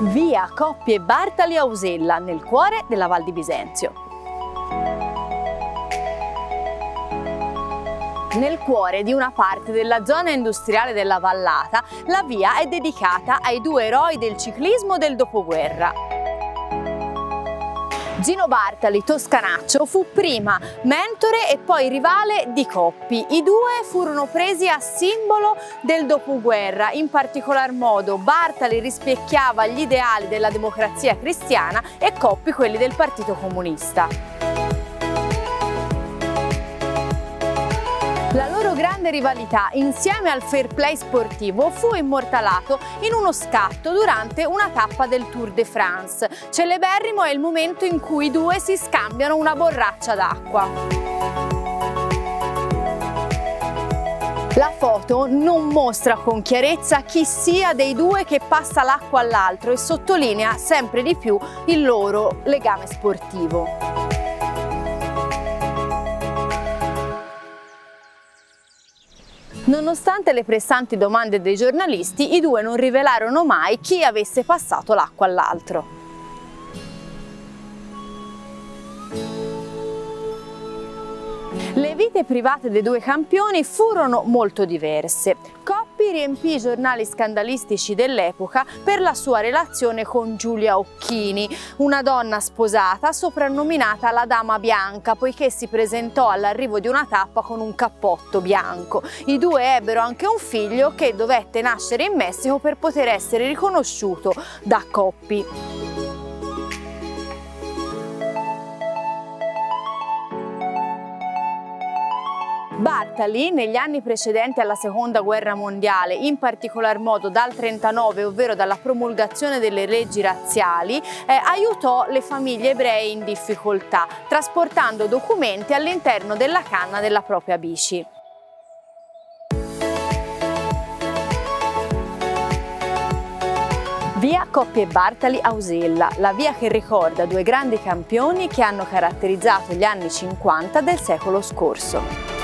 via Coppie Bartali Ausella, nel cuore della Val di Bisenzio. Nel cuore di una parte della zona industriale della Vallata, la via è dedicata ai due eroi del ciclismo del dopoguerra. Gino Bartali, toscanaccio, fu prima mentore e poi rivale di Coppi. I due furono presi a simbolo del dopoguerra, in particolar modo Bartali rispecchiava gli ideali della democrazia cristiana e Coppi quelli del Partito Comunista. Grande rivalità insieme al fair play sportivo fu immortalato in uno scatto durante una tappa del Tour de France. Celeberrimo è il momento in cui i due si scambiano una borraccia d'acqua. La foto non mostra con chiarezza chi sia dei due che passa l'acqua all'altro e sottolinea sempre di più il loro legame sportivo. Nonostante le pressanti domande dei giornalisti, i due non rivelarono mai chi avesse passato l'acqua all'altro. Le vite private dei due campioni furono molto diverse. Coppi riempì i giornali scandalistici dell'epoca per la sua relazione con Giulia Occhini, una donna sposata soprannominata la Dama Bianca poiché si presentò all'arrivo di una tappa con un cappotto bianco. I due ebbero anche un figlio che dovette nascere in Messico per poter essere riconosciuto da Coppi. Bartali, negli anni precedenti alla seconda guerra mondiale, in particolar modo dal 39, ovvero dalla promulgazione delle leggi razziali, eh, aiutò le famiglie ebree in difficoltà, trasportando documenti all'interno della canna della propria bici. Via Coppie Bartali Ausella, la via che ricorda due grandi campioni che hanno caratterizzato gli anni 50 del secolo scorso.